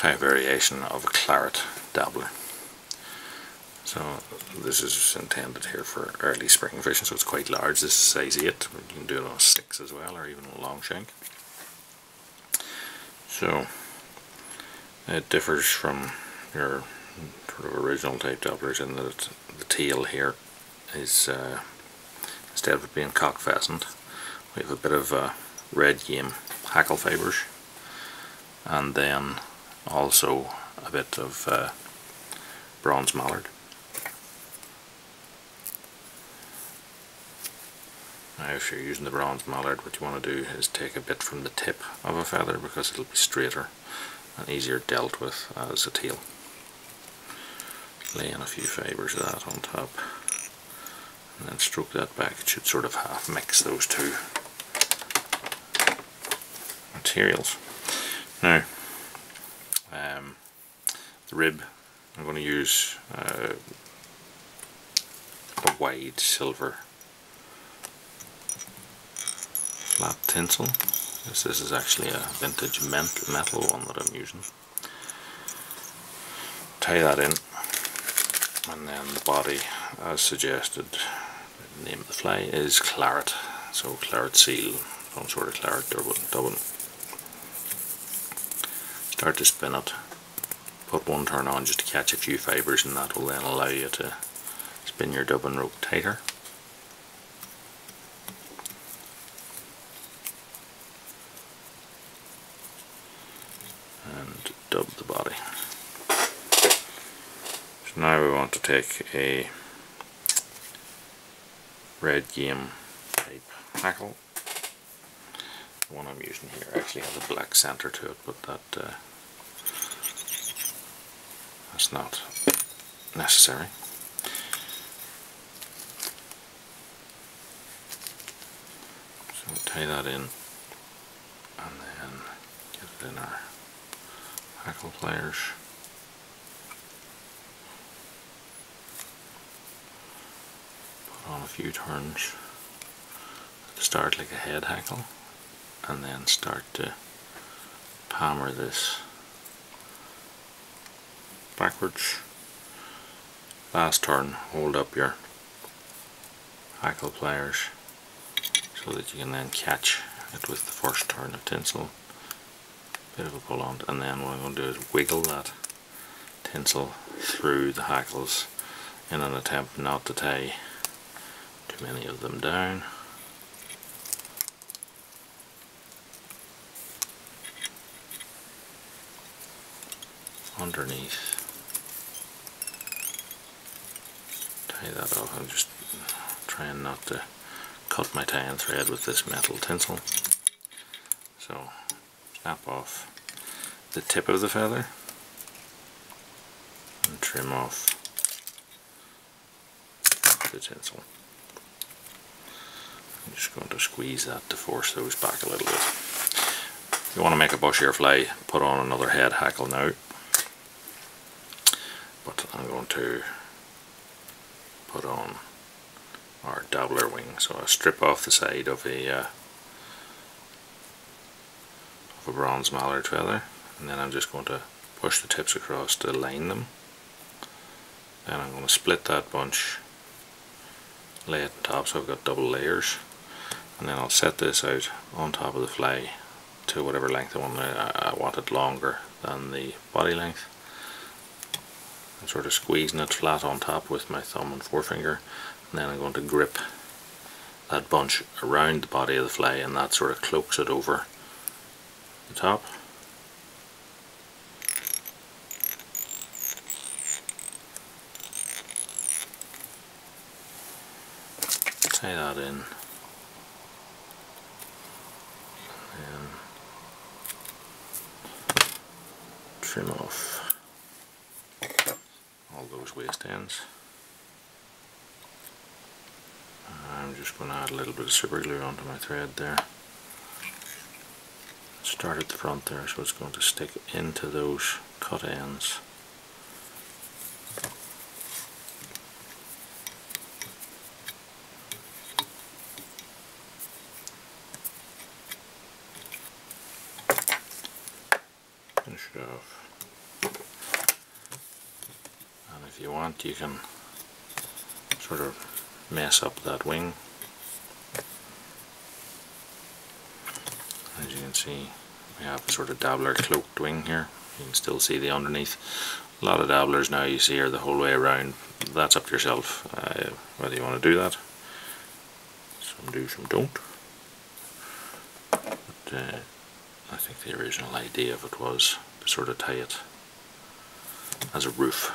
type variation of a claret dabbler. So this is intended here for early spring fishing, so it's quite large. This is size 8, you can do it on sticks as well, or even a long shank. So it differs from your sort of original type dabblers in that the tail here is uh, instead of it being cock pheasant we have a bit of uh, red game hackle fibres and then also a bit of uh, bronze mallard. Now if you're using the bronze mallard what you want to do is take a bit from the tip of a feather because it'll be straighter and easier dealt with as a tail. Lay in a few fibres of that on top and then stroke that back. It should sort of half mix those two materials. Now, the rib, I'm going to use uh, a wide silver flat tinsel. This, this is actually a vintage metal one that I'm using. Tie that in and then the body as suggested the name of the fly is claret so claret seal some sort of claret dubbin start to spin it put one turn on just to catch a few fibres and that will then allow you to spin your dubbin rope tighter and dub the body so now we want to take a red game type hackle. The one I'm using here actually has a black center to it, but that uh, that's not necessary. So tie that in and then get it in our hackle pliers. Put on a few turns start like a head hackle and then start to palmer this backwards last turn hold up your hackle pliers so that you can then catch it with the first turn of tinsel bit of a pull on and then what I'm going to do is wiggle that tinsel through the hackles in an attempt not to tie too many of them down. Underneath. Tie that off. I'm just trying not to cut my tying thread with this metal tinsel. So snap off the tip of the feather and trim off the tinsel. I'm just going to squeeze that to force those back a little bit. If you want to make a bushier fly, put on another head hackle now. But I'm going to put on our dabbler wing. So I strip off the side of a uh, of a bronze mallard feather and then I'm just going to push the tips across to line them. Then I'm going to split that bunch, lay it on top so I've got double layers and then I'll set this out on top of the fly to whatever length I want. I, want it longer than the body length. I'm sort of squeezing it flat on top with my thumb and forefinger and then I'm going to grip that bunch around the body of the fly and that sort of cloaks it over the top. Tie that in trim off those waste ends. I'm just going to add a little bit of super glue onto my thread there. Start at the front there so it's going to stick into those cut ends. Finish it off. And if you want you can sort of mess up that wing. As you can see we have a sort of dabbler cloaked wing here. You can still see the underneath. A lot of dabblers now you see are the whole way around. That's up to yourself uh, whether you want to do that. Some do some don't. But uh, I think the original idea of it was to sort of tie it as a roof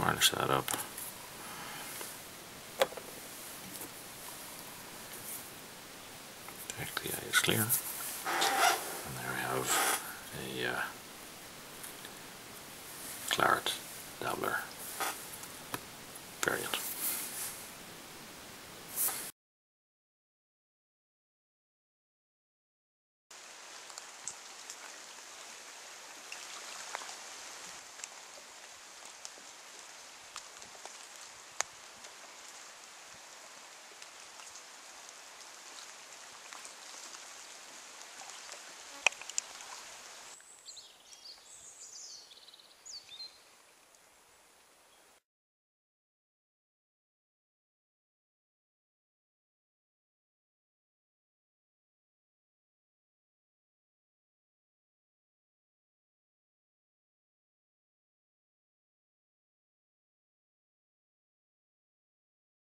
varnish that up. Check the eye is clear. And there we have a uh, claret dabbler variant